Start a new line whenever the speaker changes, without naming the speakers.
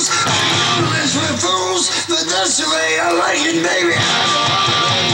fools. I know it's for fools, but that's the way I like it, baby.